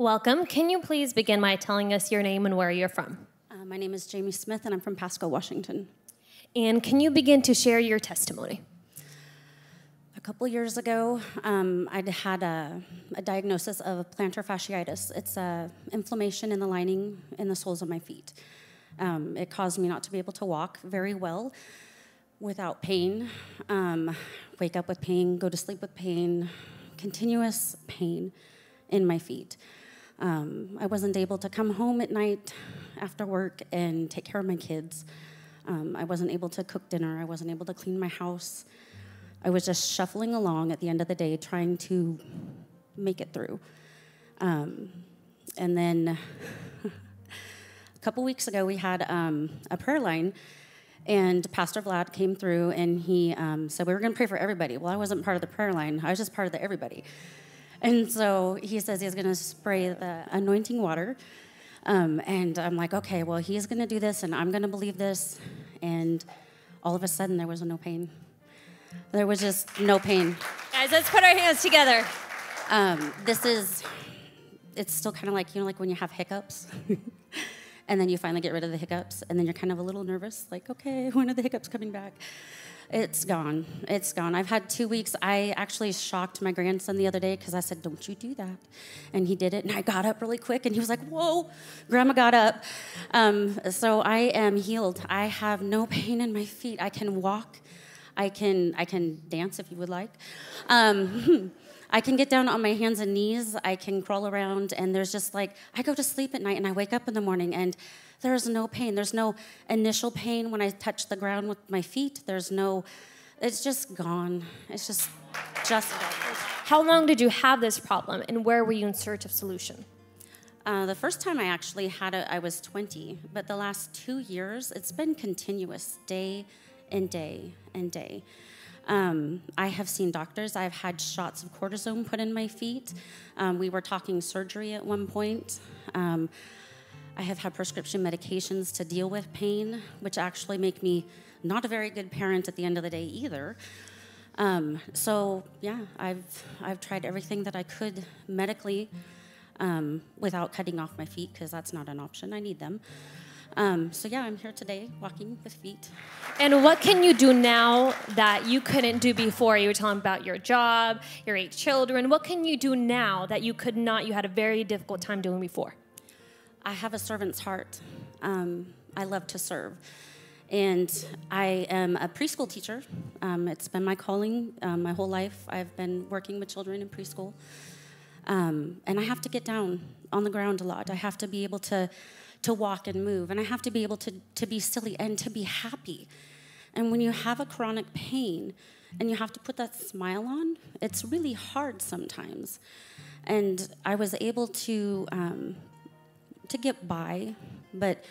Welcome. Can you please begin by telling us your name and where you're from? Uh, my name is Jamie Smith, and I'm from Pasco, Washington. And can you begin to share your testimony? A couple years ago, um, I'd had a, a, diagnosis of plantar fasciitis. It's a inflammation in the lining in the soles of my feet. Um, it caused me not to be able to walk very well without pain, um, wake up with pain, go to sleep with pain, continuous pain in my feet. Um, I wasn't able to come home at night after work and take care of my kids. Um, I wasn't able to cook dinner. I wasn't able to clean my house. I was just shuffling along at the end of the day, trying to make it through. Um, and then a couple weeks ago, we had um, a prayer line, and Pastor Vlad came through and he um, said, We were going to pray for everybody. Well, I wasn't part of the prayer line, I was just part of the everybody. And so he says he's going to spray the anointing water. Um, and I'm like, okay, well, he's going to do this, and I'm going to believe this. And all of a sudden, there was no pain. There was just no pain. Guys, let's put our hands together. Um, this is, it's still kind of like, you know, like when you have hiccups. and then you finally get rid of the hiccups, and then you're kind of a little nervous, like, okay, when are the hiccups coming back? It's gone. It's gone. I've had two weeks. I actually shocked my grandson the other day because I said, Don't you do that. And he did it. And I got up really quick and he was like, Whoa, grandma got up. Um, so I am healed. I have no pain in my feet. I can walk. I can, I can dance if you would like. Um, I can get down on my hands and knees. I can crawl around. And there's just like, I go to sleep at night and I wake up in the morning and there's no pain. There's no initial pain when I touch the ground with my feet. There's no, it's just gone. It's just, just gone. How long did you have this problem and where were you in search of solution? Uh, the first time I actually had it, I was 20, but the last two years, it's been continuous, day and day and day. Um, I have seen doctors. I've had shots of cortisone put in my feet. Um, we were talking surgery at one point. Um, I have had prescription medications to deal with pain, which actually make me not a very good parent at the end of the day either. Um, so yeah, I've I've tried everything that I could medically um, without cutting off my feet because that's not an option. I need them. Um, so yeah, I'm here today walking with feet. And what can you do now that you couldn't do before? You were telling about your job, your eight children. What can you do now that you could not? You had a very difficult time doing before. I have a servant's heart. Um, I love to serve. And I am a preschool teacher. Um, it's been my calling um, my whole life. I've been working with children in preschool. Um, and I have to get down on the ground a lot. I have to be able to, to walk and move. And I have to be able to, to be silly and to be happy. And when you have a chronic pain and you have to put that smile on, it's really hard sometimes. And I was able to um, to get by, but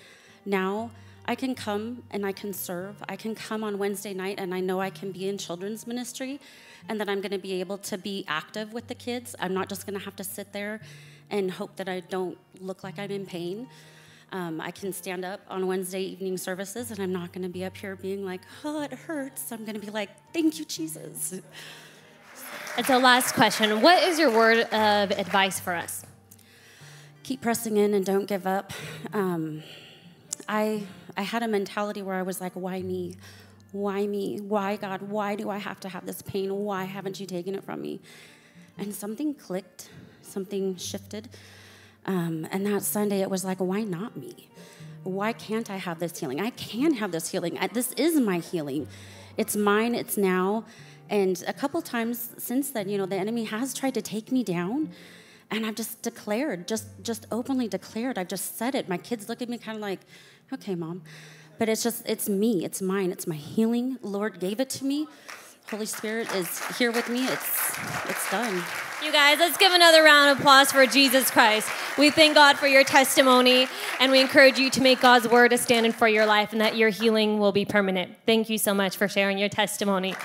now I can come and I can serve. I can come on Wednesday night and I know I can be in children's ministry and that I'm going to be able to be active with the kids. I'm not just going to have to sit there and hope that I don't look like I'm in pain. Um, I can stand up on Wednesday evening services and I'm not going to be up here being like, oh, it hurts. I'm going to be like, thank you, Jesus. And so, last question. What is your word of advice for us? keep pressing in and don't give up. Um, I I had a mentality where I was like, why me? Why me? Why God? Why do I have to have this pain? Why haven't you taken it from me? And something clicked, something shifted. Um, and that Sunday, it was like, why not me? Why can't I have this healing? I can have this healing. I, this is my healing. It's mine. It's now. And a couple times since then, you know, the enemy has tried to take me down and I've just declared, just just openly declared. I've just said it. My kids look at me kind of like, okay, mom. But it's just, it's me, it's mine, it's my healing. Lord gave it to me. Holy Spirit is here with me. It's it's done. You guys, let's give another round of applause for Jesus Christ. We thank God for your testimony, and we encourage you to make God's word a standard for your life and that your healing will be permanent. Thank you so much for sharing your testimony.